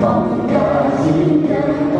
风的心疼。